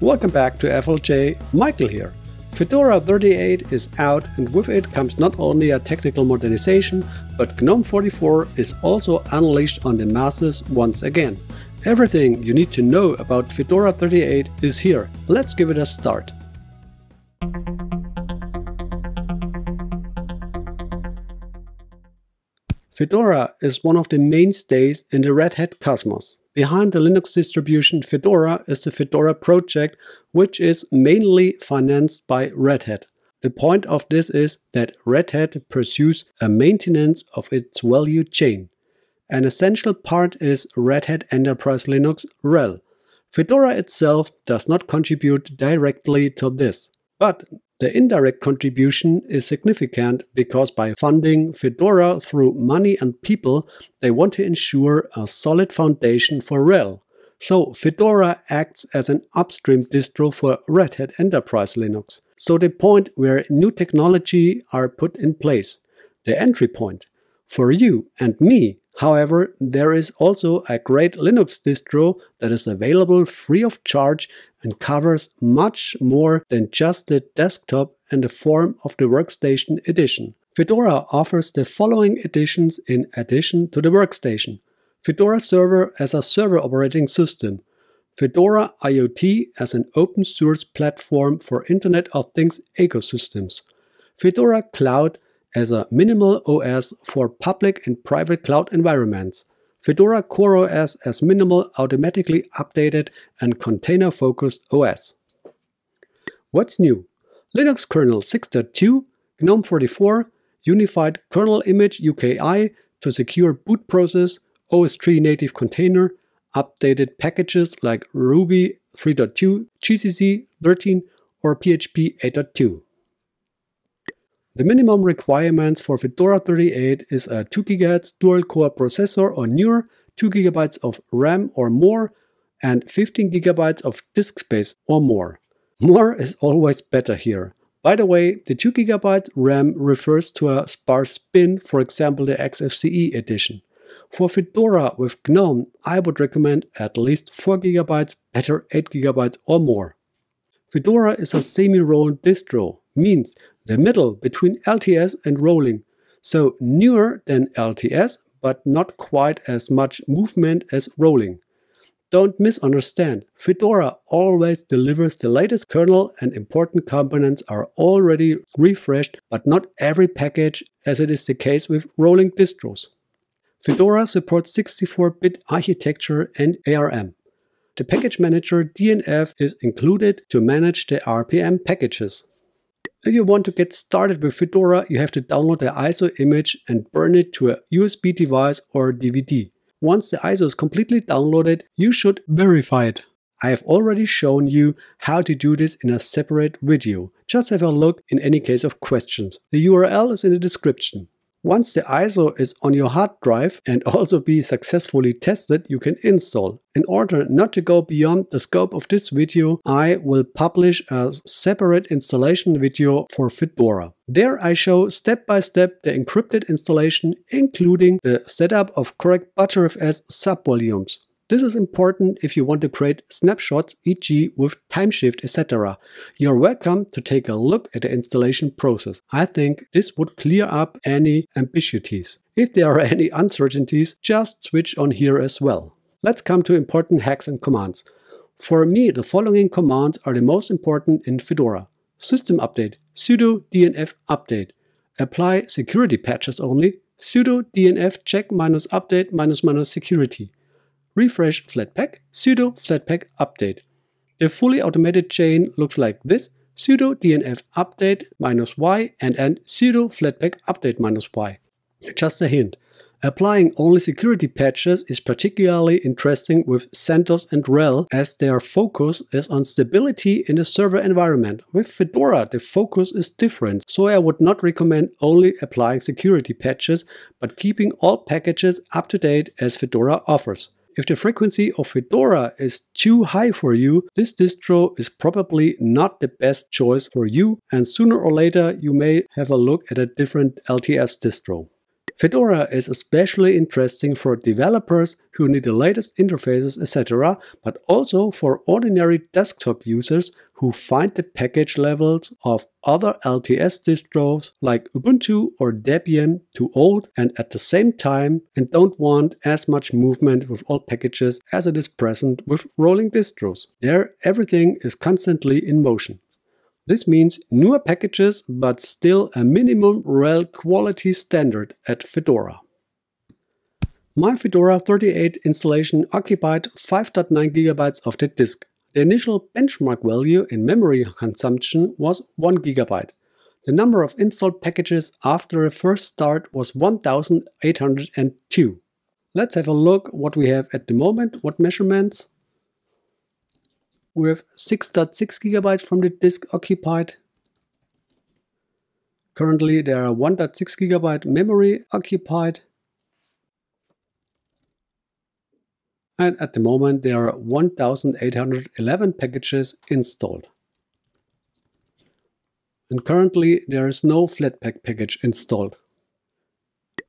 Welcome back to FLJ, Michael here. Fedora 38 is out and with it comes not only a technical modernization, but GNOME 44 is also unleashed on the masses once again. Everything you need to know about Fedora 38 is here. Let's give it a start. Fedora is one of the mainstays in the Red Hat cosmos. Behind the Linux distribution Fedora is the Fedora project, which is mainly financed by Red Hat. The point of this is that Red Hat pursues a maintenance of its value chain. An essential part is Red Hat Enterprise Linux RHEL. Fedora itself does not contribute directly to this, but the indirect contribution is significant because by funding Fedora through money and people, they want to ensure a solid foundation for RHEL. So Fedora acts as an upstream distro for Red Hat Enterprise Linux. So the point where new technology are put in place, the entry point. For you and me, However, there is also a great Linux distro that is available free of charge and covers much more than just the desktop and the form of the Workstation edition. Fedora offers the following editions in addition to the Workstation. Fedora Server as a server operating system, Fedora IoT as an open source platform for Internet of Things ecosystems, Fedora Cloud as a minimal OS for public and private cloud environments, Fedora CoreOS as minimal, automatically updated, and container focused OS. What's new? Linux kernel 6.2, GNOME 44, Unified Kernel Image UKI to secure boot process, OSTree native container, updated packages like Ruby 3.2, GCC 13, or PHP 8.2. The minimum requirements for Fedora 38 is a 2 GHz dual-core processor or newer, 2 GB of RAM or more, and 15 GB of disk space or more. More is always better here. By the way, the 2 GB RAM refers to a sparse spin, for example the XFCE edition. For Fedora with GNOME, I would recommend at least 4 GB, better 8 GB or more. Fedora is a semi-rolling distro, means the middle between LTS and rolling, so newer than LTS but not quite as much movement as rolling. Don't misunderstand, Fedora always delivers the latest kernel and important components are already refreshed, but not every package as it is the case with rolling distros. Fedora supports 64-bit architecture and ARM. The package manager DNF is included to manage the RPM packages. If you want to get started with Fedora, you have to download the ISO image and burn it to a USB device or DVD. Once the ISO is completely downloaded, you should verify it. I have already shown you how to do this in a separate video. Just have a look in any case of questions. The URL is in the description. Once the ISO is on your hard drive and also be successfully tested, you can install. In order not to go beyond the scope of this video, I will publish a separate installation video for Fedora. There I show step by step the encrypted installation, including the setup of correct Btrfs subvolumes. This is important if you want to create snapshots, e.g. with timeshift, etc. You're welcome to take a look at the installation process. I think this would clear up any ambiguities. If there are any uncertainties, just switch on here as well. Let's come to important hacks and commands. For me, the following commands are the most important in Fedora. System update, sudo dnf update. Apply security patches only, sudo dnf check minus update minus minus security refresh flatpak, sudo flatpak update. The fully automated chain looks like this, sudo dnf update minus y and end sudo flatpak update minus y. Just a hint, applying only security patches is particularly interesting with CentOS and RHEL as their focus is on stability in the server environment. With Fedora the focus is different, so I would not recommend only applying security patches, but keeping all packages up to date as Fedora offers. If the frequency of Fedora is too high for you, this distro is probably not the best choice for you and sooner or later you may have a look at a different LTS distro. Fedora is especially interesting for developers who need the latest interfaces etc, but also for ordinary desktop users who find the package levels of other LTS distros like Ubuntu or Debian too old and at the same time and don't want as much movement with old packages as it is present with rolling distros. There everything is constantly in motion. This means newer packages, but still a minimum RHEL quality standard at Fedora. My Fedora 38 installation occupied 5.9 GB of the disk. The initial benchmark value in memory consumption was 1 GB. The number of installed packages after the first start was 1802. Let's have a look what we have at the moment, what measurements we have 6.6 gigabytes from the disk occupied. Currently there are 1.6 gigabyte memory occupied. And at the moment there are 1811 packages installed. And currently there is no Flatpak package installed.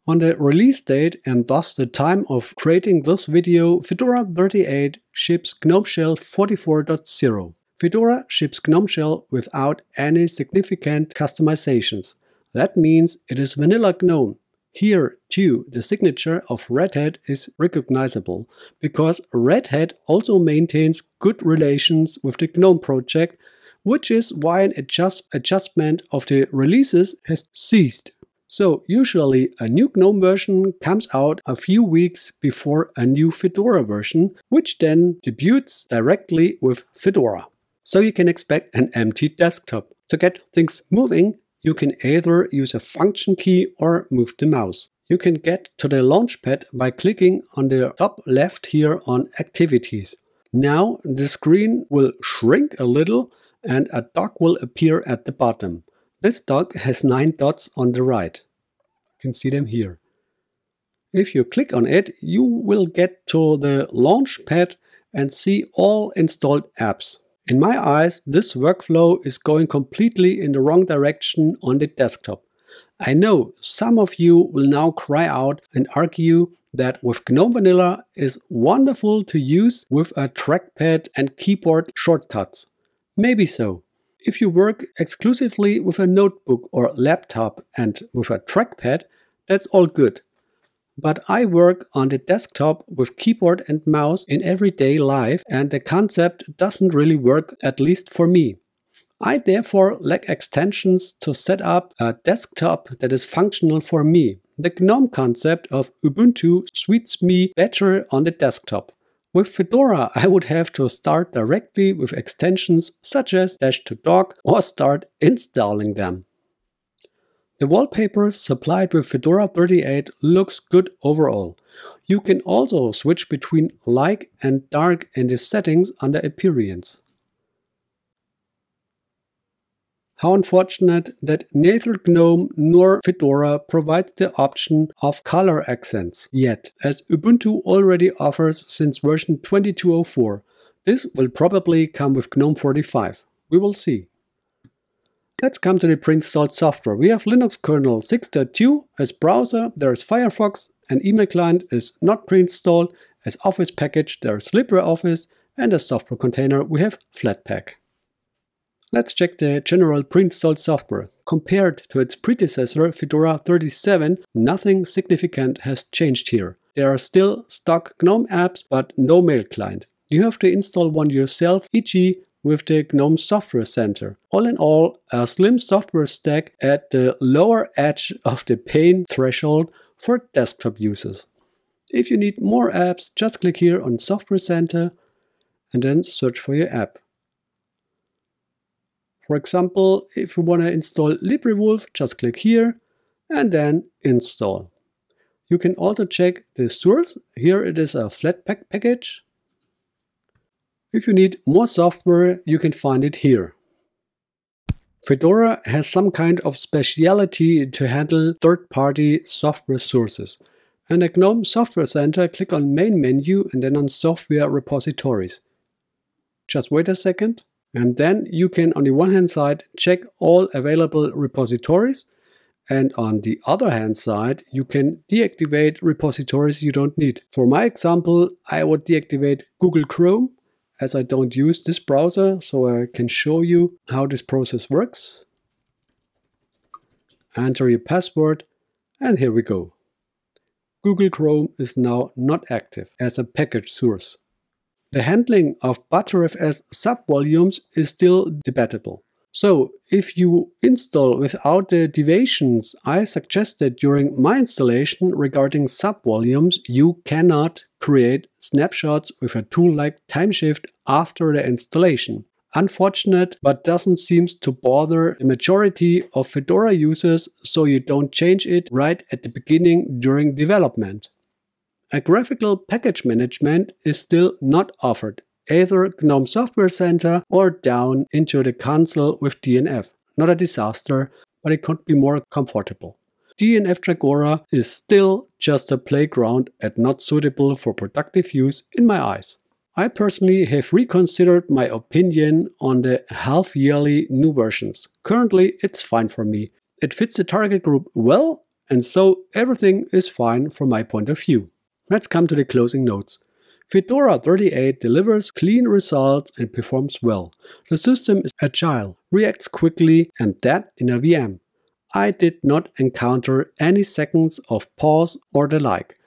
On the release date and thus the time of creating this video, Fedora 38 ships GNOME Shell 44.0. Fedora ships GNOME Shell without any significant customizations. That means it is vanilla GNOME. Here, too, the signature of Red Hat is recognizable, because Red Hat also maintains good relations with the GNOME project, which is why an adjust adjustment of the releases has ceased. So usually a new GNOME version comes out a few weeks before a new Fedora version, which then debuts directly with Fedora. So you can expect an empty desktop. To get things moving, you can either use a function key or move the mouse. You can get to the launchpad by clicking on the top left here on activities. Now the screen will shrink a little and a dock will appear at the bottom. This dock has 9 dots on the right. You can see them here. If you click on it, you will get to the Launchpad and see all installed apps. In my eyes, this workflow is going completely in the wrong direction on the desktop. I know some of you will now cry out and argue that with GNOME Vanilla is wonderful to use with a trackpad and keyboard shortcuts. Maybe so. If you work exclusively with a notebook or laptop and with a trackpad, that's all good. But I work on the desktop with keyboard and mouse in everyday life and the concept doesn't really work, at least for me. I therefore lack extensions to set up a desktop that is functional for me. The GNOME concept of Ubuntu suits me better on the desktop. With Fedora, I would have to start directly with extensions such as dash to dock or start installing them. The wallpapers supplied with Fedora 38 looks good overall. You can also switch between light and dark in the settings under Appearance. How unfortunate that neither GNOME nor Fedora provide the option of color accents yet, as Ubuntu already offers since version 2204. This will probably come with GNOME 45. We will see. Let's come to the pre-installed software. We have Linux kernel 6.2 as browser, there's Firefox, an email client is not pre-installed, as Office package there's LibreOffice, and as software container we have Flatpak. Let's check the general pre-installed software. Compared to its predecessor, Fedora 37, nothing significant has changed here. There are still stock GNOME apps, but no mail client. You have to install one yourself, e.g. with the GNOME Software Center. All in all, a slim software stack at the lower edge of the pain threshold for desktop users. If you need more apps, just click here on Software Center and then search for your app. For example, if you want to install LibreWolf, just click here and then install. You can also check the source. Here it is a Flatpak package. If you need more software, you can find it here. Fedora has some kind of speciality to handle third-party software sources. And at GNOME Software Center, click on Main menu and then on Software Repositories. Just wait a second. And then you can, on the one hand side, check all available repositories. And on the other hand side, you can deactivate repositories you don't need. For my example, I would deactivate Google Chrome as I don't use this browser, so I can show you how this process works. Enter your password, and here we go. Google Chrome is now not active as a package source. The handling of Btrfs subvolumes is still debatable. So if you install without the deviations I suggested during my installation regarding subvolumes, you cannot create snapshots with a tool like Timeshift after the installation. Unfortunate, but doesn't seem to bother the majority of Fedora users, so you don't change it right at the beginning during development. A graphical package management is still not offered, either GNOME Software Center or down into the console with DNF. Not a disaster, but it could be more comfortable. DNF Dragora is still just a playground and not suitable for productive use in my eyes. I personally have reconsidered my opinion on the half yearly new versions. Currently, it's fine for me. It fits the target group well, and so everything is fine from my point of view. Let's come to the closing notes. Fedora 38 delivers clean results and performs well. The system is agile, reacts quickly, and that in a VM. I did not encounter any seconds of pause or the like.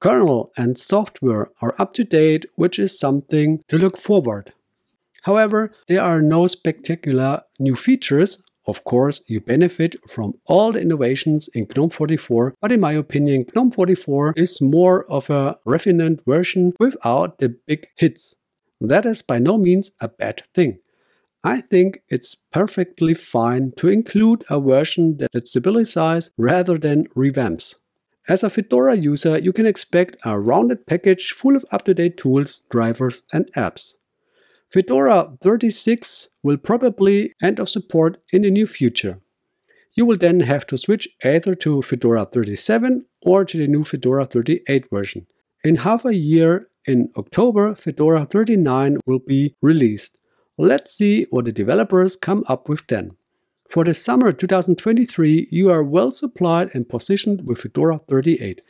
Kernel and software are up to date, which is something to look forward. However, there are no spectacular new features of course, you benefit from all the innovations in GNOME 44, but in my opinion, GNOME 44 is more of a refined version without the big hits. That is by no means a bad thing. I think it's perfectly fine to include a version that stabilizes rather than revamps. As a Fedora user, you can expect a rounded package full of up-to-date tools, drivers and apps. Fedora 36 will probably end of support in the near future. You will then have to switch either to Fedora 37 or to the new Fedora 38 version. In half a year, in October, Fedora 39 will be released. Let's see what the developers come up with then. For the summer 2023, you are well supplied and positioned with Fedora 38.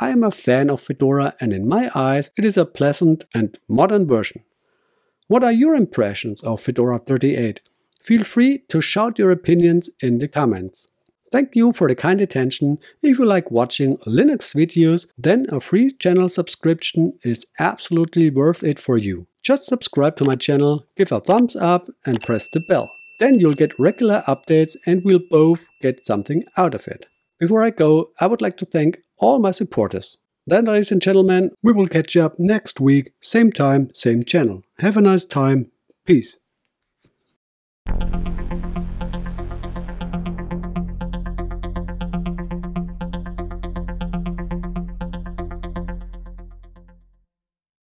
I am a fan of Fedora and in my eyes it is a pleasant and modern version. What are your impressions of Fedora 38? Feel free to shout your opinions in the comments. Thank you for the kind attention. If you like watching Linux videos, then a free channel subscription is absolutely worth it for you. Just subscribe to my channel, give a thumbs up and press the bell. Then you'll get regular updates and we'll both get something out of it. Before I go, I would like to thank all my supporters. Then, ladies and gentlemen, we will catch up next week, same time, same channel. Have a nice time. Peace.